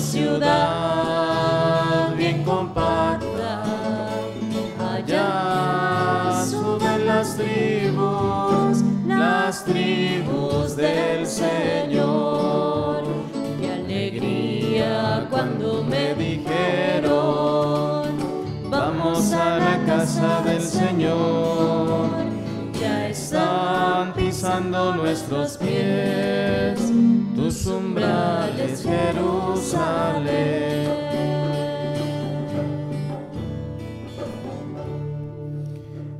Ciudad bien compacta. Allá suben las tribus, las tribus del Señor. Qué alegría cuando me dijeron, vamos a la casa del Señor. Ya Están pisando nuestros pies, Jerusalén.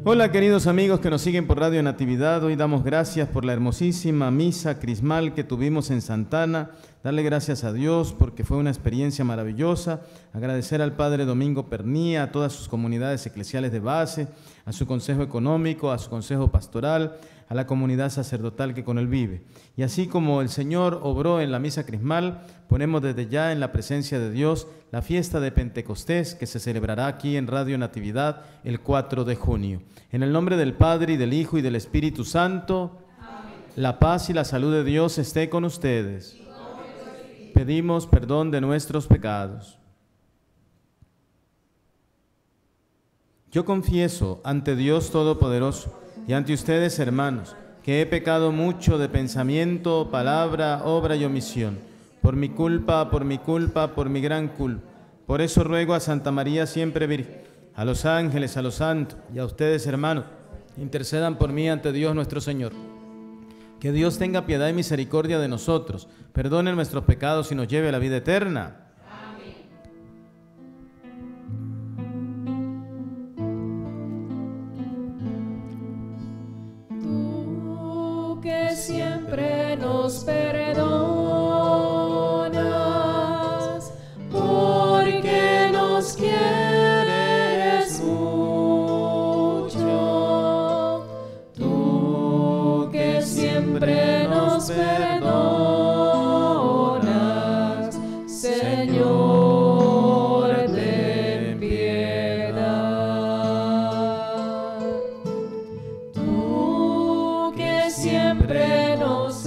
Hola queridos amigos que nos siguen por Radio Natividad, hoy damos gracias por la hermosísima misa crismal que tuvimos en Santana, darle gracias a Dios porque fue una experiencia maravillosa, agradecer al Padre Domingo Pernía, a todas sus comunidades eclesiales de base, a su consejo económico, a su consejo pastoral, a la comunidad sacerdotal que con él vive. Y así como el Señor obró en la misa crismal, ponemos desde ya en la presencia de Dios la fiesta de Pentecostés que se celebrará aquí en Radio Natividad el 4 de junio. En el nombre del Padre y del Hijo y del Espíritu Santo, la paz y la salud de Dios esté con ustedes. Pedimos perdón de nuestros pecados. Yo confieso ante Dios Todopoderoso y ante ustedes, hermanos, que he pecado mucho de pensamiento, palabra, obra y omisión, por mi culpa, por mi culpa, por mi gran culpa. Por eso ruego a Santa María siempre Virgen, a los ángeles, a los santos y a ustedes, hermanos, intercedan por mí ante Dios nuestro Señor. Que Dios tenga piedad y misericordia de nosotros, perdone nuestros pecados y nos lleve a la vida eterna. Nos perdonas, porque nos quieres mucho. Tú que siempre nos perdonas, Señor, ten piedad. Tú que siempre nos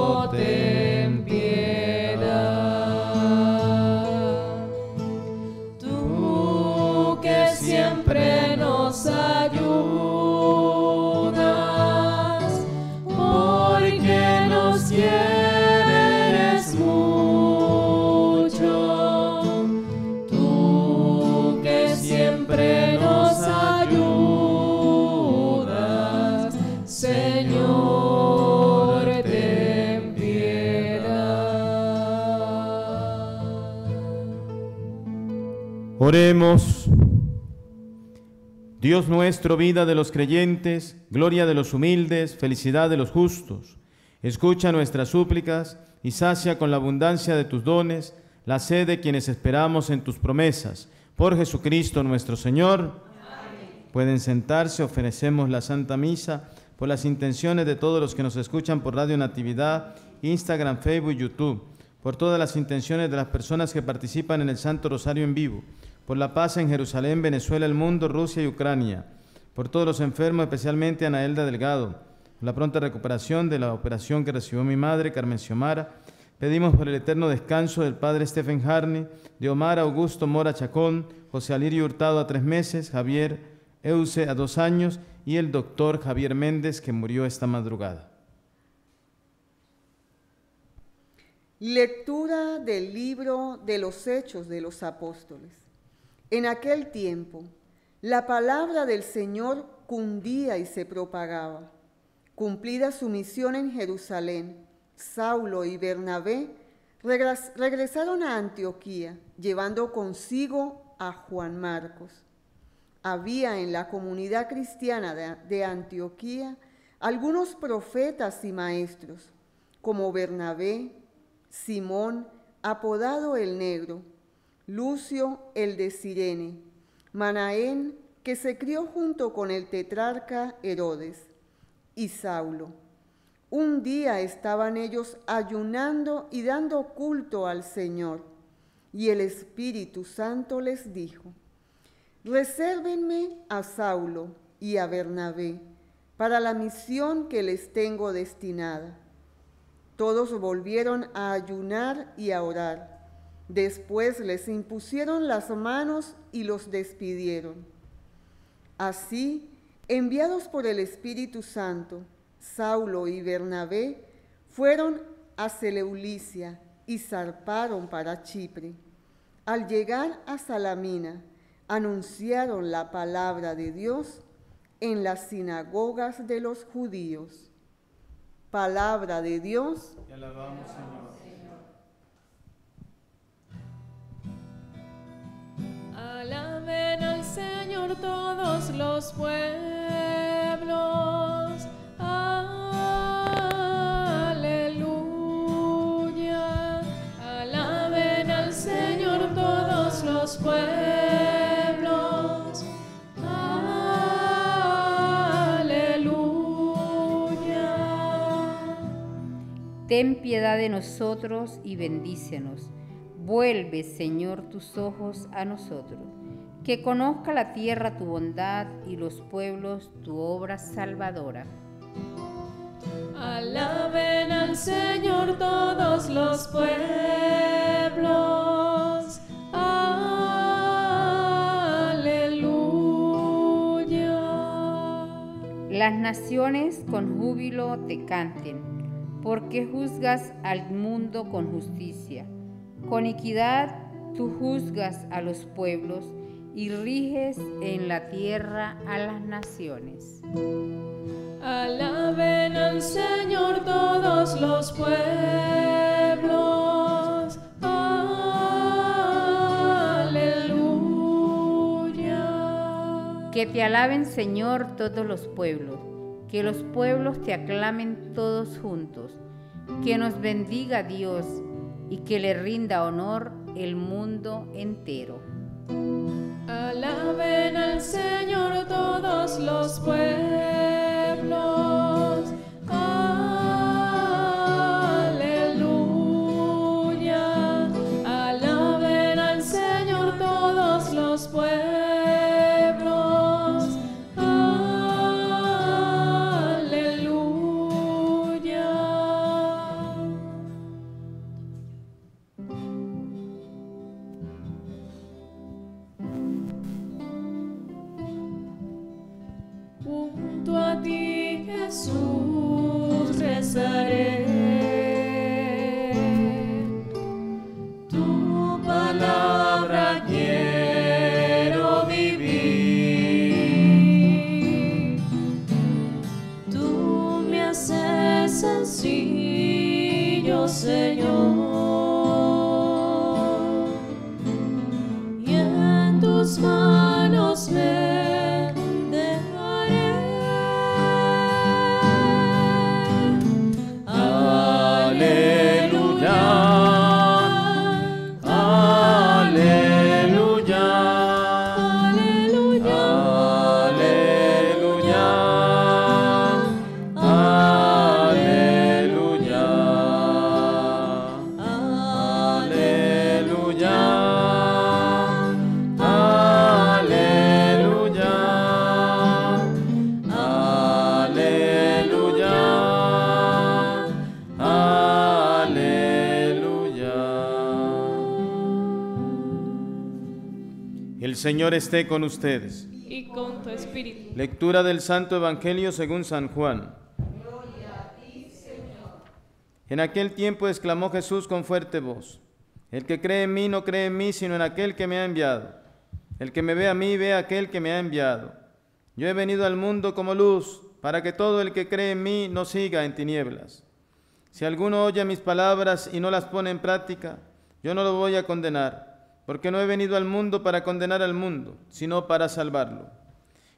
Dios nuestro, vida de los creyentes, gloria de los humildes, felicidad de los justos. Escucha nuestras súplicas y sacia con la abundancia de tus dones la sed de quienes esperamos en tus promesas. Por Jesucristo nuestro Señor. Pueden sentarse, ofrecemos la Santa Misa por las intenciones de todos los que nos escuchan por Radio Natividad, Instagram, Facebook, YouTube, por todas las intenciones de las personas que participan en el Santo Rosario en vivo, por la paz en Jerusalén, Venezuela, el mundo, Rusia y Ucrania, por todos los enfermos, especialmente Anaelda Delgado, por la pronta recuperación de la operación que recibió mi madre, Carmen Xiomara, Pedimos por el eterno descanso del padre Stephen Harney, de Omar Augusto Mora Chacón, José Alirio Hurtado a tres meses, Javier Euse a dos años y el doctor Javier Méndez que murió esta madrugada. Lectura del libro de los Hechos de los Apóstoles. En aquel tiempo, la palabra del Señor cundía y se propagaba. Cumplida su misión en Jerusalén, Saulo y Bernabé regresaron a Antioquía, llevando consigo a Juan Marcos. Había en la comunidad cristiana de Antioquía algunos profetas y maestros, como Bernabé, Simón, apodado el Negro, Lucio el de Sirene, Manaén, que se crió junto con el tetrarca Herodes, y Saulo. Un día estaban ellos ayunando y dando culto al Señor, y el Espíritu Santo les dijo, resérvenme a Saulo y a Bernabé para la misión que les tengo destinada. Todos volvieron a ayunar y a orar. Después les impusieron las manos y los despidieron. Así, enviados por el Espíritu Santo, Saulo y Bernabé fueron a Seleulicia y zarparon para Chipre. Al llegar a Salamina, anunciaron la palabra de Dios en las sinagogas de los judíos. Palabra de Dios. Te alabamos, Señor. Alaben al Señor todos los pueblos. Aleluya. Alaben al Señor todos los pueblos. Ten piedad de nosotros y bendícenos. Vuelve, Señor, tus ojos a nosotros. Que conozca la tierra tu bondad y los pueblos tu obra salvadora. Alaben al Señor todos los pueblos. Aleluya. Las naciones con júbilo te canten porque juzgas al mundo con justicia. Con equidad tú juzgas a los pueblos y riges en la tierra a las naciones. Alaben al Señor todos los pueblos. Aleluya. Que te alaben, Señor, todos los pueblos que los pueblos te aclamen todos juntos, que nos bendiga Dios y que le rinda honor el mundo entero. Señor todos los pueblos. Señor esté con ustedes. Y con tu espíritu. Lectura del Santo Evangelio según San Juan. En aquel tiempo exclamó Jesús con fuerte voz, El que cree en mí no cree en mí, sino en aquel que me ha enviado. El que me ve a mí ve a aquel que me ha enviado. Yo he venido al mundo como luz, para que todo el que cree en mí no siga en tinieblas. Si alguno oye mis palabras y no las pone en práctica, yo no lo voy a condenar, porque no he venido al mundo para condenar al mundo, sino para salvarlo.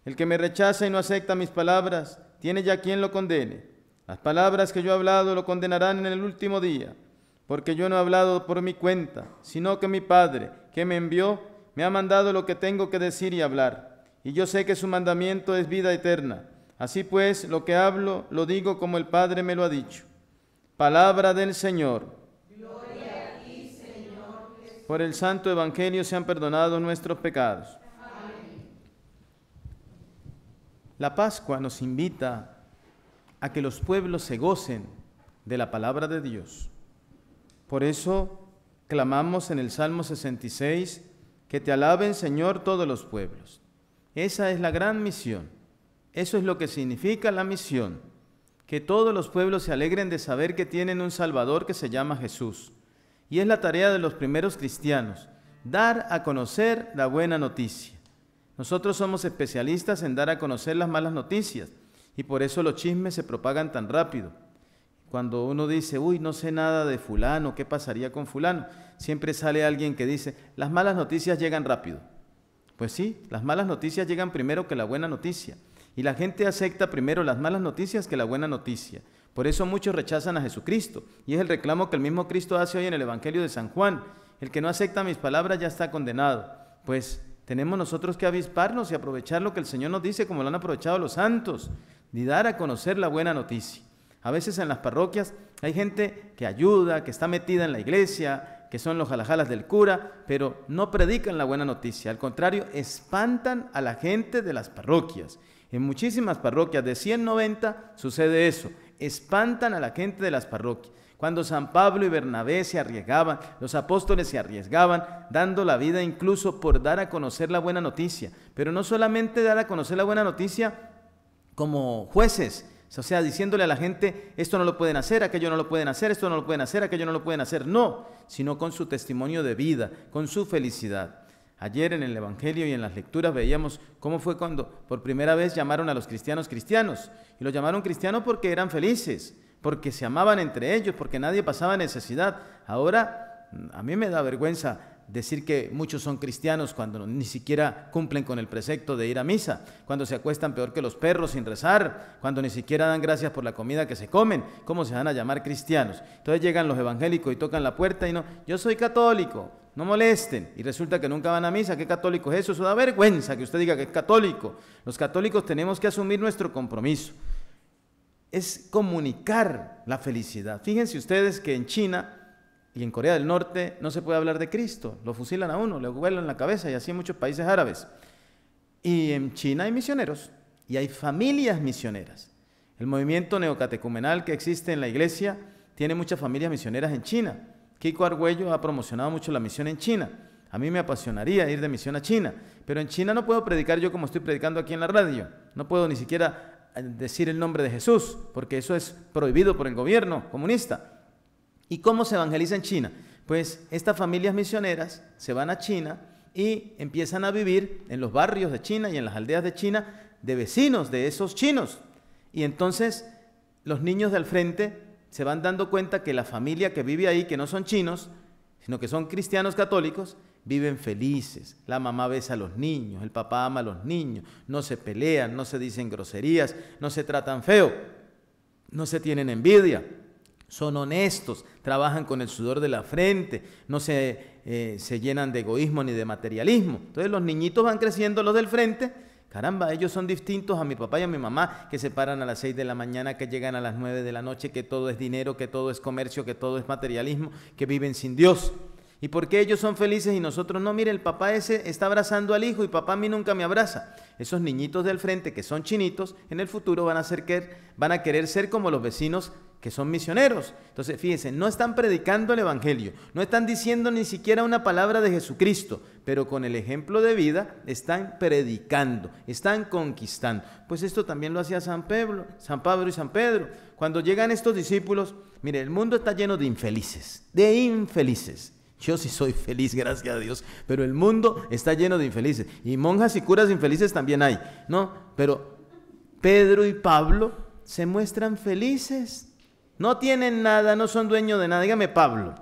El que me rechaza y no acepta mis palabras, tiene ya quien lo condene. Las palabras que yo he hablado lo condenarán en el último día, porque yo no he hablado por mi cuenta, sino que mi Padre, que me envió, me ha mandado lo que tengo que decir y hablar. Y yo sé que su mandamiento es vida eterna. Así pues, lo que hablo lo digo como el Padre me lo ha dicho. Palabra del Señor. Por el Santo Evangelio se han perdonado nuestros pecados. La Pascua nos invita a que los pueblos se gocen de la palabra de Dios. Por eso clamamos en el Salmo 66, que te alaben Señor todos los pueblos. Esa es la gran misión. Eso es lo que significa la misión. Que todos los pueblos se alegren de saber que tienen un Salvador que se llama Jesús. Y es la tarea de los primeros cristianos, dar a conocer la buena noticia. Nosotros somos especialistas en dar a conocer las malas noticias y por eso los chismes se propagan tan rápido. Cuando uno dice, uy, no sé nada de fulano, ¿qué pasaría con fulano? Siempre sale alguien que dice, las malas noticias llegan rápido. Pues sí, las malas noticias llegan primero que la buena noticia. Y la gente acepta primero las malas noticias que la buena noticia. Por eso muchos rechazan a Jesucristo. Y es el reclamo que el mismo Cristo hace hoy en el Evangelio de San Juan. El que no acepta mis palabras ya está condenado. Pues tenemos nosotros que avisparnos y aprovechar lo que el Señor nos dice como lo han aprovechado los santos ni dar a conocer la buena noticia. A veces en las parroquias hay gente que ayuda, que está metida en la iglesia, que son los jalajalas del cura, pero no predican la buena noticia. Al contrario, espantan a la gente de las parroquias. En muchísimas parroquias de 190 sucede eso. Espantan a la gente de las parroquias. Cuando San Pablo y Bernabé se arriesgaban, los apóstoles se arriesgaban, dando la vida incluso por dar a conocer la buena noticia. Pero no solamente dar a conocer la buena noticia como jueces, o sea, diciéndole a la gente, esto no lo pueden hacer, aquello no lo pueden hacer, esto no lo pueden hacer, aquello no lo pueden hacer. No, sino con su testimonio de vida, con su felicidad. Ayer en el Evangelio y en las lecturas veíamos cómo fue cuando por primera vez llamaron a los cristianos cristianos. Y los llamaron cristianos porque eran felices, porque se amaban entre ellos, porque nadie pasaba necesidad. Ahora, a mí me da vergüenza decir que muchos son cristianos cuando ni siquiera cumplen con el precepto de ir a misa, cuando se acuestan peor que los perros sin rezar, cuando ni siquiera dan gracias por la comida que se comen, ¿cómo se van a llamar cristianos? Entonces llegan los evangélicos y tocan la puerta y no, yo soy católico, no molesten. Y resulta que nunca van a misa, ¿qué católico es eso? Eso da vergüenza que usted diga que es católico. Los católicos tenemos que asumir nuestro compromiso. Es comunicar la felicidad. Fíjense ustedes que en China y en Corea del Norte no se puede hablar de Cristo, lo fusilan a uno, le vuelan la cabeza y así en muchos países árabes. Y en China hay misioneros y hay familias misioneras. El movimiento neocatecumenal que existe en la iglesia tiene muchas familias misioneras en China. Kiko Argüello ha promocionado mucho la misión en China. A mí me apasionaría ir de misión a China, pero en China no puedo predicar yo como estoy predicando aquí en la radio. No puedo ni siquiera eh, decir el nombre de Jesús, porque eso es prohibido por el gobierno comunista. ¿Y cómo se evangeliza en China? Pues estas familias misioneras se van a China y empiezan a vivir en los barrios de China y en las aldeas de China de vecinos de esos chinos. Y entonces los niños del frente se van dando cuenta que la familia que vive ahí, que no son chinos, sino que son cristianos católicos, viven felices. La mamá besa a los niños, el papá ama a los niños, no se pelean, no se dicen groserías, no se tratan feo, no se tienen envidia son honestos, trabajan con el sudor de la frente, no se, eh, se, llenan de egoísmo ni de materialismo. Entonces los niñitos van creciendo los del frente, caramba, ellos son distintos a mi papá y a mi mamá, que se paran a las 6 de la mañana, que llegan a las 9 de la noche, que todo es dinero, que todo es comercio, que todo es materialismo, que viven sin Dios. ¿Y por qué ellos son felices y nosotros no? Mire, el papá ese está abrazando al hijo y papá a mí nunca me abraza. Esos niñitos del frente que son chinitos, en el futuro van a, van a querer ser como los vecinos que son misioneros. Entonces, fíjense, no están predicando el Evangelio, no están diciendo ni siquiera una palabra de Jesucristo, pero con el ejemplo de vida están predicando, están conquistando. Pues esto también lo hacía San Pablo, San Pablo y San Pedro. Cuando llegan estos discípulos, mire, el mundo está lleno de infelices, de infelices. Yo sí soy feliz, gracias a Dios, pero el mundo está lleno de infelices. Y monjas y curas infelices también hay, ¿no? Pero Pedro y Pablo se muestran felices. No tienen nada, no son dueños de nada. Dígame Pablo.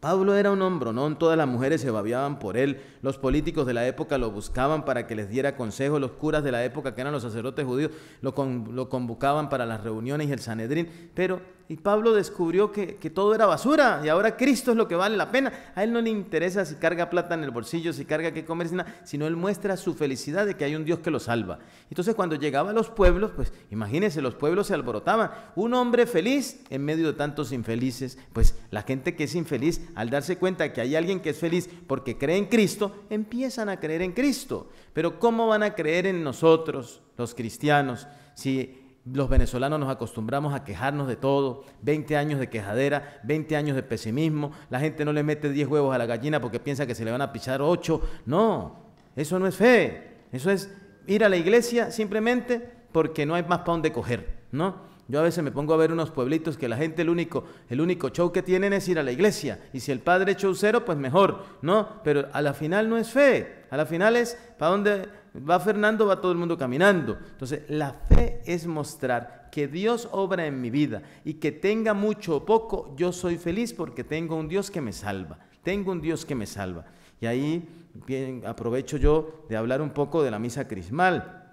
Pablo era un hombre, ¿no? Todas las mujeres se babiaban por él, los políticos de la época lo buscaban para que les diera consejo, los curas de la época, que eran los sacerdotes judíos, lo, lo convocaban para las reuniones y el Sanedrín, pero y Pablo descubrió que, todo era basura y ahora Cristo es lo que vale la pena. A él no le interesa si carga plata en el bolsillo, si carga qué comer, sino él muestra su felicidad de que hay un Dios que lo salva. Entonces cuando llegaba a los pueblos, pues imagínense, los pueblos se alborotaban. Un hombre feliz en medio de tantos infelices, pues la gente que es infeliz, al darse cuenta que hay alguien que es feliz porque cree en Cristo, empiezan a creer en Cristo. Pero ¿cómo van a creer en nosotros, los cristianos, si los venezolanos nos acostumbramos a quejarnos de todo, 20 años de quejadera, 20 años de pesimismo, la gente no le mete 10 huevos a la gallina porque piensa que se le van a pichar 8, no, eso no es fe, eso es ir a la iglesia simplemente porque no hay más para dónde coger, ¿no? Yo a veces me pongo a ver unos pueblitos que la gente el único, el único show que tienen es ir a la iglesia. Y si el padre es showcero, pues mejor, ¿no? Pero a la final no es fe. A la final es para dónde va Fernando, va todo el mundo caminando. Entonces, la fe es mostrar que Dios obra en mi vida y que tenga mucho o poco, yo soy feliz porque tengo un Dios que me salva. Tengo un Dios que me salva. Y ahí bien, aprovecho yo de hablar un poco de la misa crismal.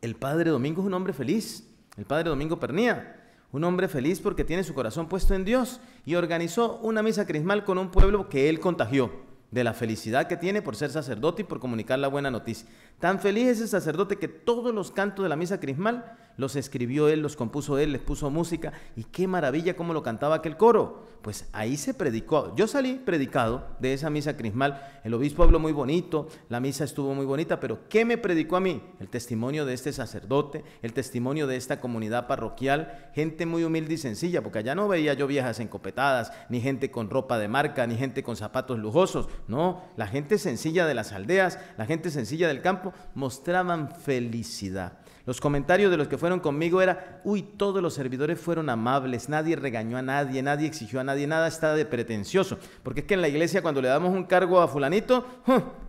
El Padre Domingo es un hombre feliz el padre Domingo Pernía, un hombre feliz porque tiene su corazón puesto en Dios y organizó una misa crismal con un pueblo que él contagió de la felicidad que tiene por ser sacerdote y por comunicar la buena noticia. Tan feliz es el sacerdote que todos los cantos de la misa crismal los escribió él, los compuso él, les puso música y qué maravilla cómo lo cantaba aquel coro. Pues ahí se predicó. Yo salí predicado de esa misa crismal. El obispo habló muy bonito, la misa estuvo muy bonita, pero ¿qué me predicó a mí? El testimonio de este sacerdote, el testimonio de esta comunidad parroquial, gente muy humilde y sencilla, porque allá no veía yo viejas encopetadas, ni gente con ropa de marca, ni gente con zapatos lujosos. No, la gente sencilla de las aldeas, la gente sencilla del campo mostraban felicidad. Los comentarios de los que fueron conmigo era, uy, todos los servidores fueron amables, nadie regañó a nadie, nadie exigió a nadie, nada está de pretencioso. Porque es que en la iglesia cuando le damos un cargo a fulanito,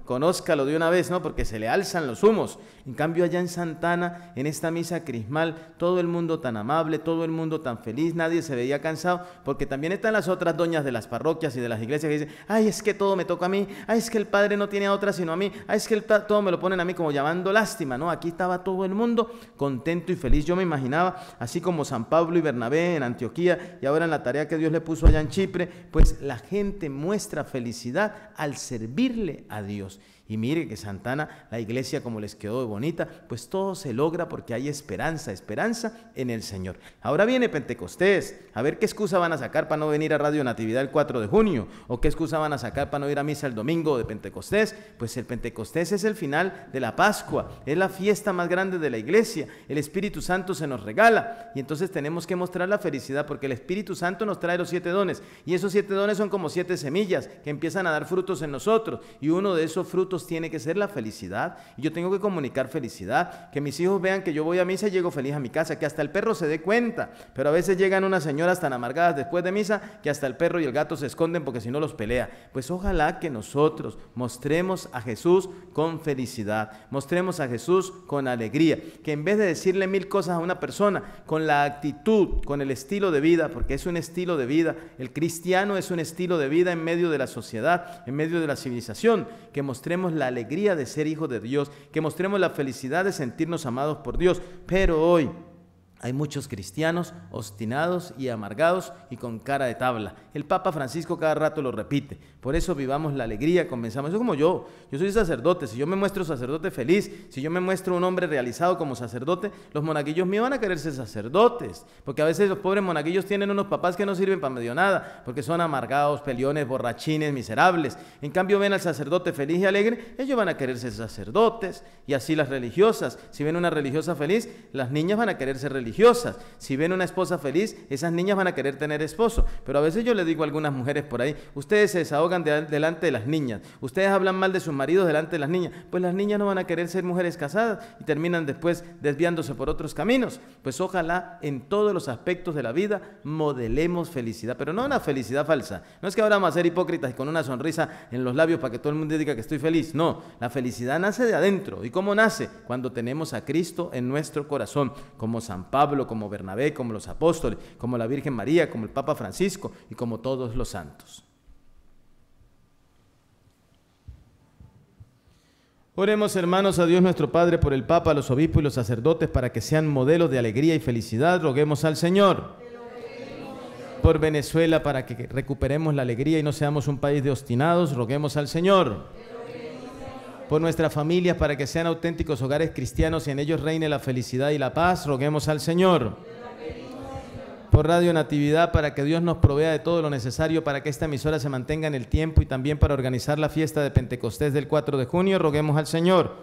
conózcalo de una vez, ¿no? Porque se le alzan los humos. En cambio, allá en Santana, en esta misa crismal, todo el mundo tan amable, todo el mundo tan feliz, nadie se veía cansado, porque también están las otras doñas de las parroquias y de las iglesias que dicen, ay, es que todo me toca a mí, ay, es que el padre no tiene a otra sino a mí, ay, es que el todo me lo ponen a mí como llamando lástima, ¿no? Aquí estaba todo el mundo contento y feliz. Yo me imaginaba, así como San Pablo y Bernabé en Antioquía y ahora en la tarea que Dios le puso allá en Chipre, pues la gente muestra felicidad al servirle a Dios. Y mire que Santana, la iglesia como les quedó bonita, pues todo se logra porque hay esperanza, esperanza en el Señor. Ahora viene Pentecostés, a ver qué excusa van a sacar para no venir a Radio Natividad el 4 de junio, o qué excusa van a sacar para no ir a misa el domingo de Pentecostés. Pues el Pentecostés es el final de la Pascua, es la fiesta más grande de la iglesia, el Espíritu Santo se nos regala. Y entonces tenemos que mostrar la felicidad porque el Espíritu Santo nos trae los siete dones. Y esos siete dones son como siete semillas que empiezan a dar frutos en nosotros. Y uno de esos frutos tiene que ser la felicidad. Y yo tengo que comunicar felicidad. Que mis hijos vean que yo voy a misa y llego feliz a mi casa. Que hasta el perro se dé cuenta. Pero a veces llegan unas señoras tan amargadas después de misa que hasta el perro y el gato se esconden porque si no los pelea. Pues ojalá que nosotros mostremos a Jesús con felicidad. Mostremos a Jesús con alegría. Que en vez de decirle mil cosas a una persona, con la actitud, con el estilo de vida, porque es un estilo de vida. El cristiano es un estilo de vida en medio de la sociedad, en medio de la civilización. Que mostremos la alegría de ser hijos de Dios, que mostremos la felicidad de sentirnos amados por Dios. Pero hoy hay muchos cristianos obstinados y amargados y con cara de tabla. El Papa Francisco cada rato lo repite. Por eso vivamos la alegría, comenzamos. Eso como yo. Yo soy sacerdote. Si yo me muestro sacerdote feliz, si yo me muestro un hombre realizado como sacerdote, los monaguillos míos van a querer ser sacerdotes. Porque a veces los pobres monaguillos tienen unos papás que no sirven para medio nada, porque son amargados, peliones, borrachines, miserables. En cambio ven al sacerdote feliz y alegre, ellos van a querer ser sacerdotes. Y así las religiosas. Si ven una religiosa feliz, las niñas van a querer ser religiosas si ven una esposa feliz, esas niñas van a querer tener esposo. Pero a veces yo le digo a algunas mujeres por ahí, ustedes se desahogan delante de las niñas, ustedes hablan mal de sus maridos delante de las niñas, pues las niñas no van a querer ser mujeres casadas y terminan después desviándose por otros caminos. Pues ojalá en todos los aspectos de la vida modelemos felicidad, pero no una felicidad falsa. No es que ahora vamos a ser hipócritas y con una sonrisa en los labios para que todo el mundo diga que estoy feliz. No, la felicidad nace de adentro. ¿Y cómo nace? Cuando tenemos a Cristo en nuestro corazón, como San Pablo Pablo, como Bernabé, como los apóstoles, como la Virgen María, como el Papa Francisco y como todos los santos. Oremos hermanos a Dios nuestro Padre por el Papa, los obispos y los sacerdotes para que sean modelos de alegría y felicidad. Roguemos al Señor. Por Venezuela para que recuperemos la alegría y no seamos un país de obstinados. Roguemos al Señor por nuestras familias para que sean auténticos hogares cristianos y en ellos reine la felicidad y la paz. Roguemos al Señor. Por Radio Natividad para que Dios nos provea de todo lo necesario para que esta emisora se mantenga en el tiempo y también para organizar la fiesta de Pentecostés del 4 de junio. Roguemos al Señor.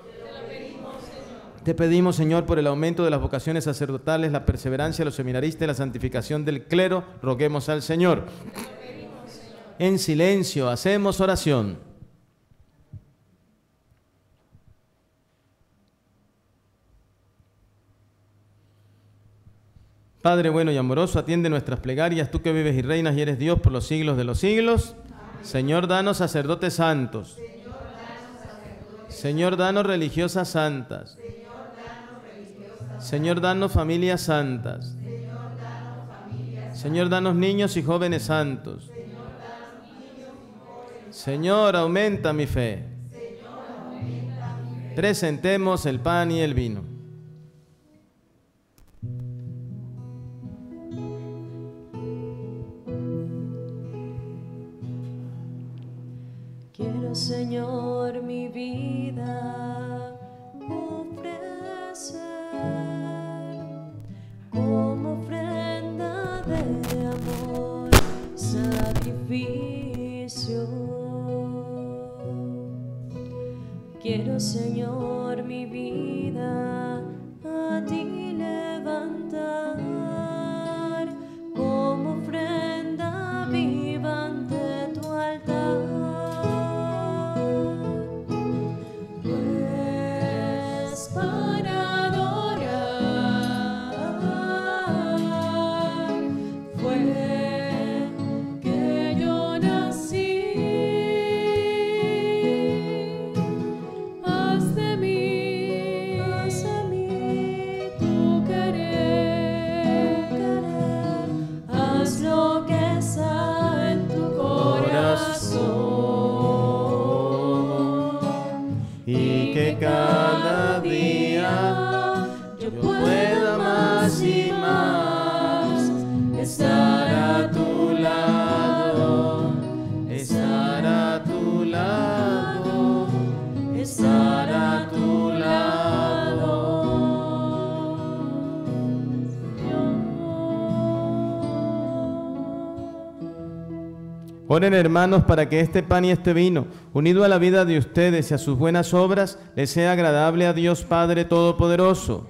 Te pedimos, Señor, por el aumento de las vocaciones sacerdotales, la perseverancia de los seminaristas y la santificación del clero. Roguemos al Señor. En silencio, hacemos oración. Padre bueno y amoroso, atiende nuestras plegarias, tú que vives y reinas y eres Dios por los siglos de los siglos. Señor, danos sacerdotes santos. Señor, danos religiosas santas. Señor, danos familias santas. Señor, danos niños y jóvenes santos. Señor, aumenta mi fe. Presentemos el pan y el vino. Señor, mi vida ofrecer como ofrenda de amor, sacrificio. Quiero, Señor, mi vida Hermanos para que este pan y este vino, unido a la vida de ustedes y a sus buenas obras, les sea agradable a Dios Padre Todopoderoso.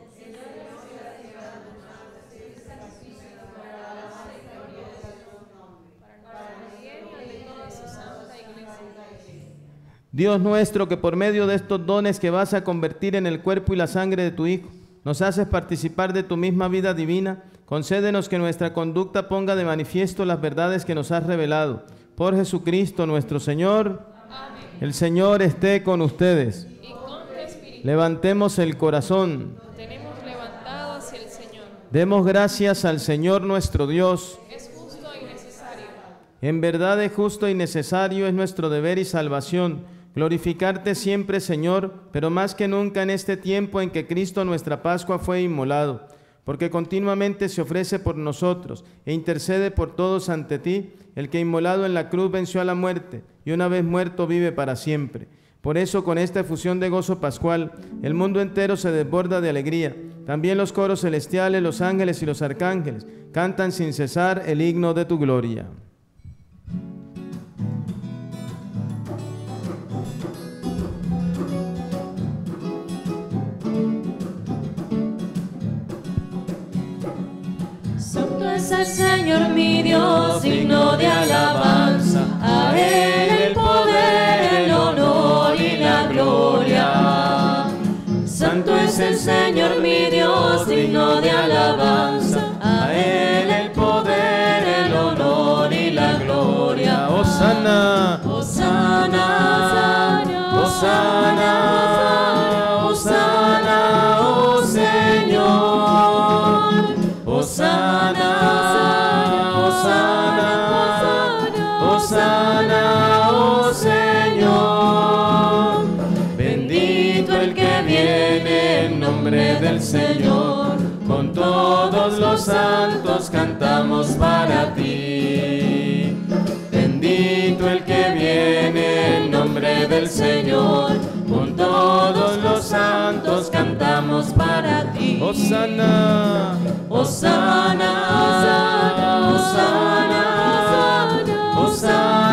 Dios nuestro, que por medio de estos dones que vas a convertir en el cuerpo y la sangre de tu Hijo, nos haces participar de tu misma vida divina, concédenos que nuestra conducta ponga de manifiesto las verdades que nos has revelado por Jesucristo nuestro Señor. El Señor esté con ustedes. Levantemos el corazón. tenemos levantado hacia el Señor. Demos gracias al Señor nuestro Dios. Es justo y necesario. En verdad es justo y necesario, es nuestro deber y salvación. Glorificarte siempre, Señor, pero más que nunca en este tiempo en que Cristo nuestra Pascua fue inmolado porque continuamente se ofrece por nosotros e intercede por todos ante ti, el que inmolado en la cruz venció a la muerte y una vez muerto vive para siempre. Por eso con esta efusión de gozo pascual, el mundo entero se desborda de alegría. También los coros celestiales, los ángeles y los arcángeles cantan sin cesar el himno de tu gloria. Señor mi Dios, digno de alabanza. A Él el poder, el honor y la gloria. Santo es el Señor mi Dios, digno de alabanza. Los santos cantamos para ti. Bendito el que viene en nombre del Señor. Con todos los santos cantamos para ti. Osana, Osana, Osana, Osana,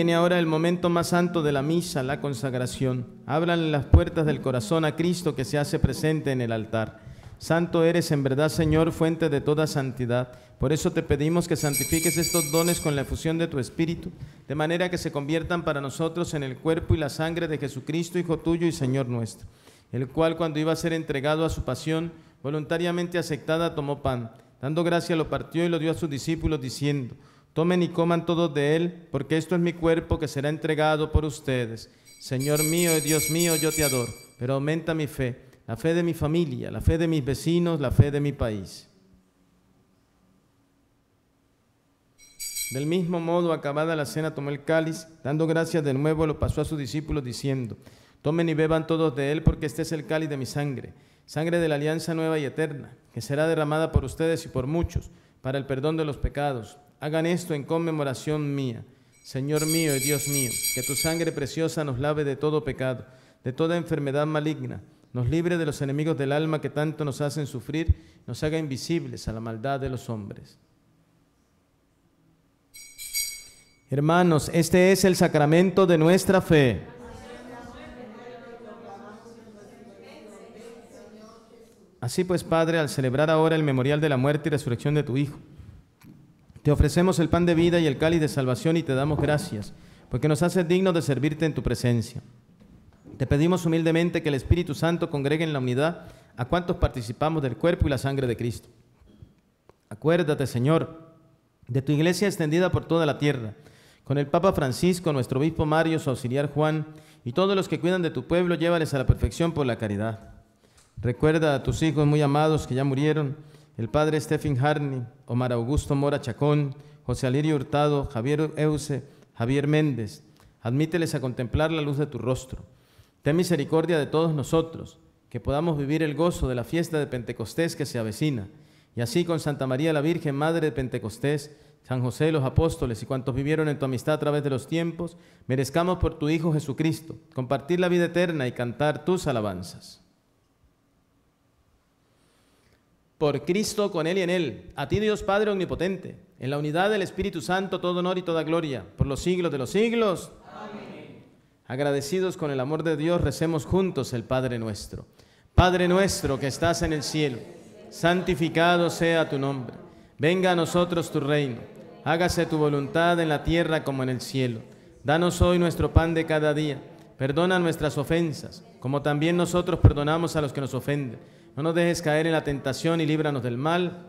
Viene ahora el momento más santo de la misa, la consagración. Abran las puertas del corazón a Cristo que se hace presente en el altar. Santo eres en verdad, Señor, fuente de toda santidad. Por eso te pedimos que santifiques estos dones con la efusión de tu Espíritu, de manera que se conviertan para nosotros en el cuerpo y la sangre de Jesucristo, Hijo tuyo y Señor nuestro, el cual cuando iba a ser entregado a su pasión, voluntariamente aceptada, tomó pan. Dando gracia lo partió y lo dio a sus discípulos, diciendo, Tomen y coman todos de él, porque esto es mi cuerpo que será entregado por ustedes. Señor mío y Dios mío, yo te adoro, pero aumenta mi fe, la fe de mi familia, la fe de mis vecinos, la fe de mi país. Del mismo modo, acabada la cena, tomó el cáliz, dando gracias de nuevo, lo pasó a sus discípulos, diciendo, Tomen y beban todos de él, porque este es el cáliz de mi sangre, sangre de la alianza nueva y eterna, que será derramada por ustedes y por muchos, para el perdón de los pecados. Hagan esto en conmemoración mía. Señor mío y Dios mío, que tu sangre preciosa nos lave de todo pecado, de toda enfermedad maligna, nos libre de los enemigos del alma que tanto nos hacen sufrir, nos haga invisibles a la maldad de los hombres. Hermanos, este es el sacramento de nuestra fe. Así pues, Padre, al celebrar ahora el memorial de la muerte y resurrección de tu Hijo, te ofrecemos el pan de vida y el cáliz de salvación y te damos gracias, porque nos haces dignos de servirte en tu presencia. Te pedimos humildemente que el Espíritu Santo congregue en la unidad a cuantos participamos del cuerpo y la sangre de Cristo. Acuérdate, Señor, de tu iglesia extendida por toda la tierra, con el Papa Francisco, nuestro obispo Mario, su auxiliar Juan, y todos los que cuidan de tu pueblo, llévales a la perfección por la caridad. Recuerda a tus hijos muy amados que ya murieron, el padre Stephen Harney, Omar Augusto Mora Chacón, José Alirio Hurtado, Javier Euse, Javier Méndez. Admíteles a contemplar la luz de tu rostro. Ten misericordia de todos nosotros, que podamos vivir el gozo de la fiesta de Pentecostés que se avecina, y así con Santa María la Virgen, Madre de Pentecostés, San José, los apóstoles y cuantos vivieron en tu amistad a través de los tiempos, merezcamos por tu Hijo Jesucristo compartir la vida eterna y cantar tus alabanzas. Por Cristo, con Él y en Él, a ti Dios Padre Omnipotente, en la unidad del Espíritu Santo, todo honor y toda gloria, por los siglos de los siglos. Amén. Agradecidos con el amor de Dios, recemos juntos el Padre nuestro. Padre nuestro que estás en el cielo, santificado sea tu nombre. Venga a nosotros tu reino. Hágase tu voluntad en la tierra como en el cielo. Danos hoy nuestro pan de cada día. Perdona nuestras ofensas, como también nosotros perdonamos a los que nos ofenden. No nos dejes caer en la tentación y líbranos del mal.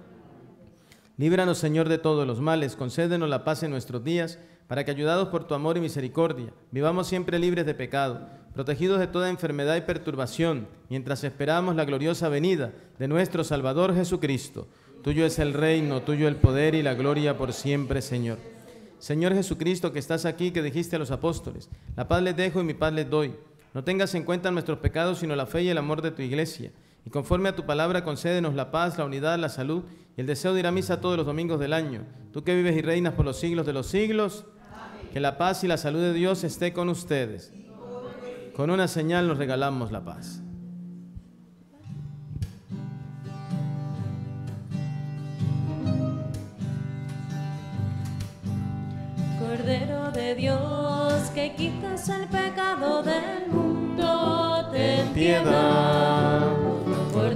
Líbranos, Señor, de todos los males. Concédenos la paz en nuestros días, para que, ayudados por tu amor y misericordia, vivamos siempre libres de pecado, protegidos de toda enfermedad y perturbación, mientras esperamos la gloriosa venida de nuestro Salvador Jesucristo. Tuyo es el reino, tuyo el poder y la gloria por siempre, Señor. Señor Jesucristo, que estás aquí, que dijiste a los apóstoles, la paz les dejo y mi paz les doy. No tengas en cuenta nuestros pecados, sino la fe y el amor de tu iglesia. Y conforme a tu palabra, concédenos la paz, la unidad, la salud y el deseo de ir a misa todos los domingos del año. Tú que vives y reinas por los siglos de los siglos, que la paz y la salud de Dios esté con ustedes. Con una señal nos regalamos la paz. Cordero de Dios, que quitas el pecado del mundo, ten piedad.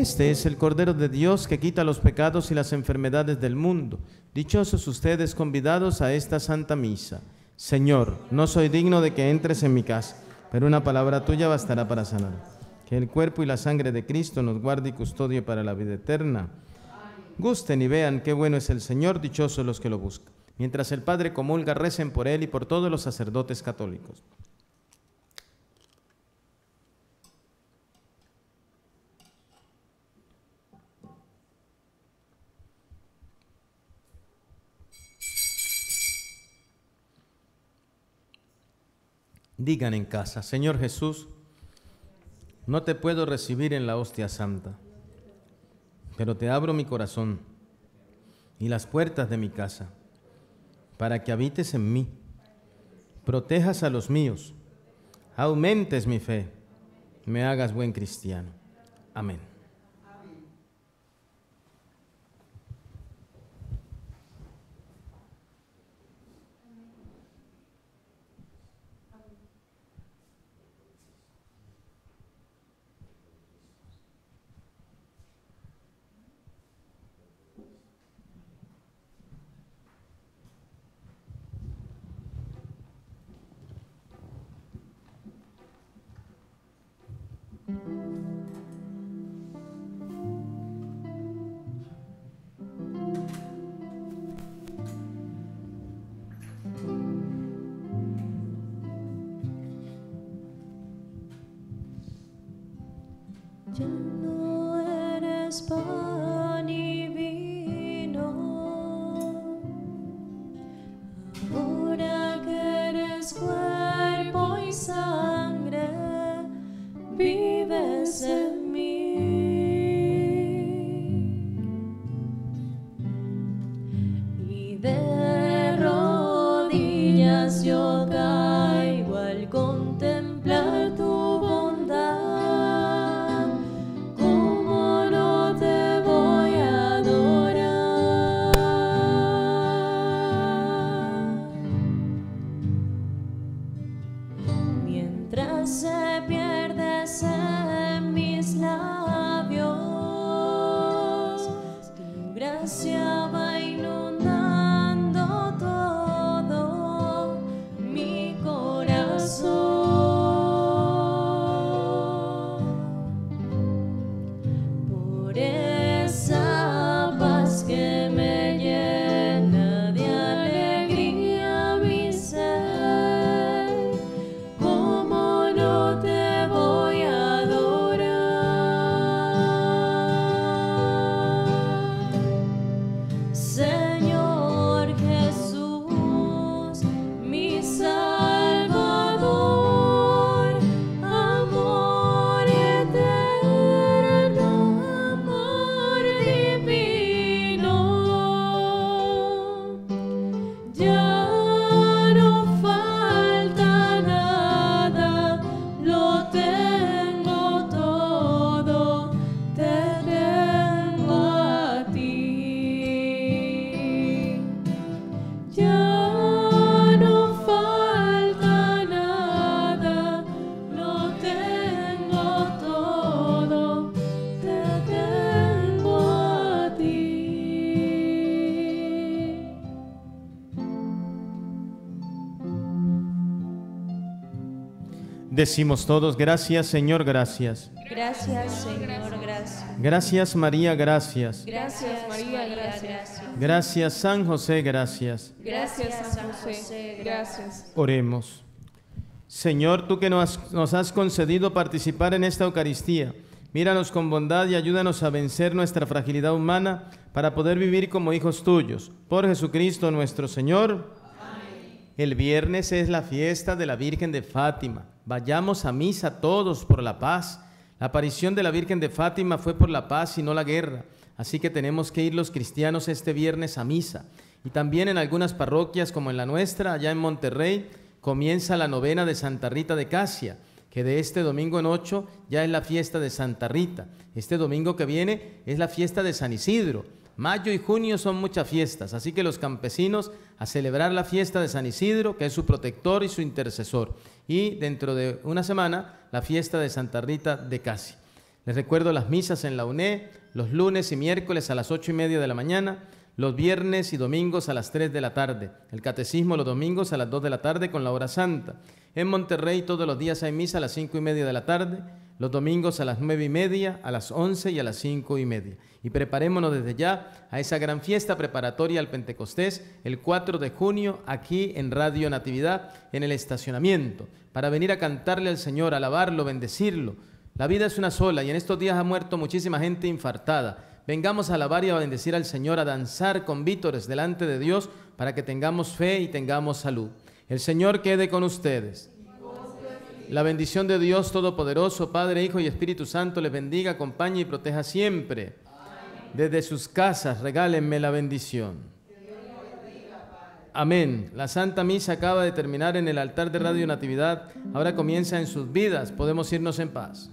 Este es el Cordero de Dios que quita los pecados y las enfermedades del mundo. Dichosos ustedes convidados a esta Santa Misa. Señor, no soy digno de que entres en mi casa, pero una palabra tuya bastará para sanar. Que el cuerpo y la sangre de Cristo nos guarde y custodie para la vida eterna. Gusten y vean qué bueno es el Señor, dichosos los que lo buscan. Mientras el Padre comulga, recen por él y por todos los sacerdotes católicos. Digan en casa, Señor Jesús, no te puedo recibir en la hostia santa, pero te abro mi corazón y las puertas de mi casa para que habites en mí, protejas a los míos, aumentes mi fe, me hagas buen cristiano. Amén. Decimos todos, gracias Señor, gracias. Gracias Señor, gracias. Gracias María, gracias. Gracias María, gracias. Gracias San José, gracias. Gracias San José, gracias. Oremos. Señor, tú que nos, nos has concedido participar en esta Eucaristía, míranos con bondad y ayúdanos a vencer nuestra fragilidad humana para poder vivir como hijos tuyos. Por Jesucristo nuestro Señor. El viernes es la fiesta de la Virgen de Fátima. Vayamos a misa todos por la paz. La aparición de la Virgen de Fátima fue por la paz y no la guerra. Así que tenemos que ir los cristianos este viernes a misa. Y también en algunas parroquias como en la nuestra, allá en Monterrey, comienza la novena de Santa Rita de Casia, que de este domingo en ocho ya es la fiesta de Santa Rita. Este domingo que viene es la fiesta de San Isidro. Mayo y junio son muchas fiestas, así que los campesinos a celebrar la fiesta de San Isidro, que es su protector y su intercesor. Y dentro de una semana, la fiesta de Santa Rita de Casia. Les recuerdo las misas en la UNE, los lunes y miércoles a las ocho y media de la mañana, los viernes y domingos a las 3 de la tarde, el catecismo los domingos a las 2 de la tarde con la hora santa. En Monterrey todos los días hay misa a las 5 y media de la tarde, los domingos a las 9 y media, a las 11 y a las 5 y media. Y preparémonos desde ya a esa gran fiesta preparatoria al Pentecostés el 4 de junio aquí en Radio Natividad, en el estacionamiento, para venir a cantarle al Señor, alabarlo, bendecirlo. La vida es una sola y en estos días ha muerto muchísima gente infartada Vengamos a alabar y a bendecir al Señor, a danzar con vítores delante de Dios para que tengamos fe y tengamos salud. El Señor quede con ustedes. La bendición de Dios Todopoderoso, Padre, Hijo y Espíritu Santo les bendiga, acompañe y proteja siempre. Desde sus casas regálenme la bendición. Amén. La Santa Misa acaba de terminar en el altar de Radio Natividad. Ahora comienza en sus vidas. Podemos irnos en paz.